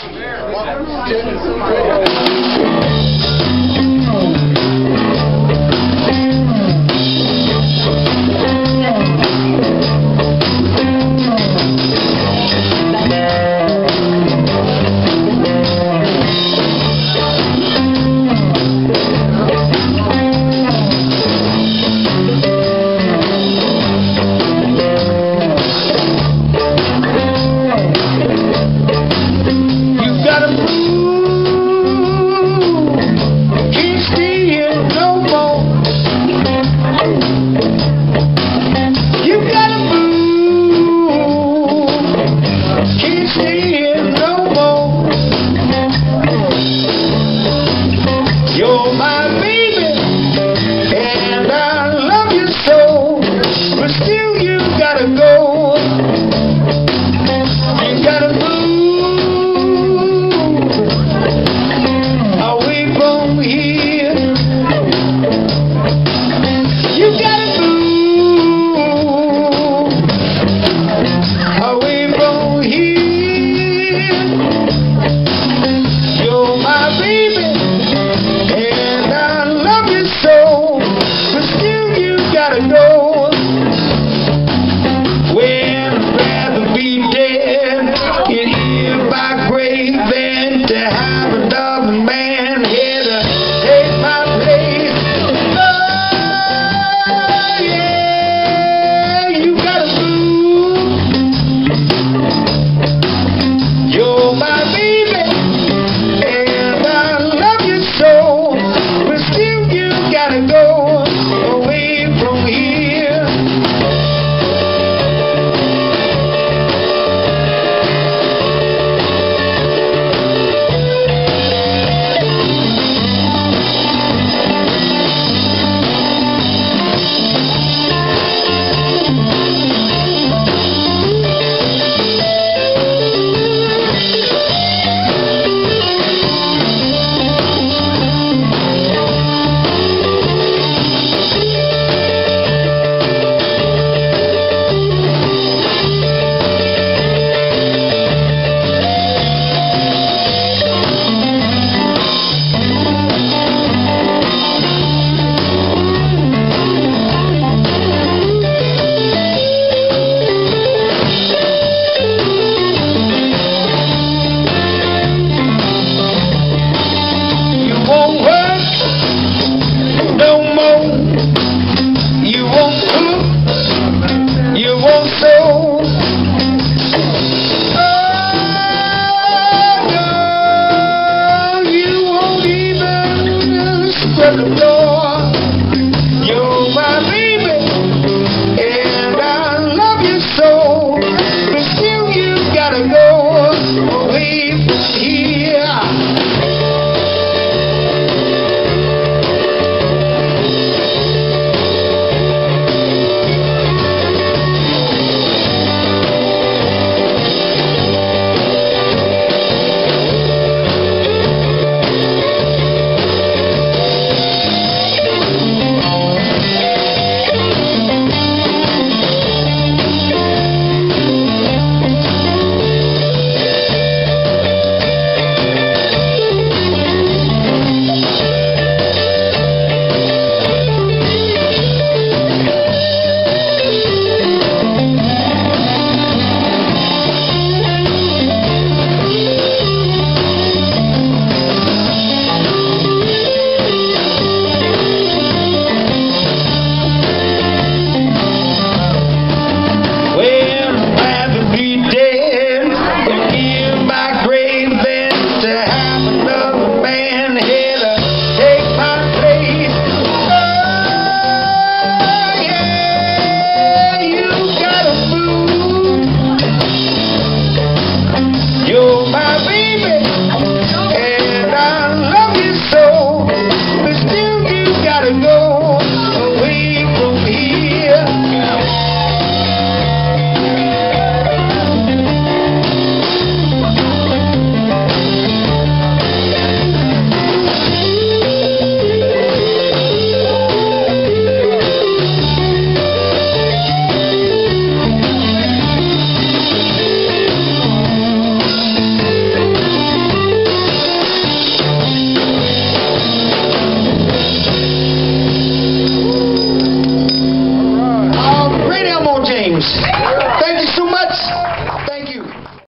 You.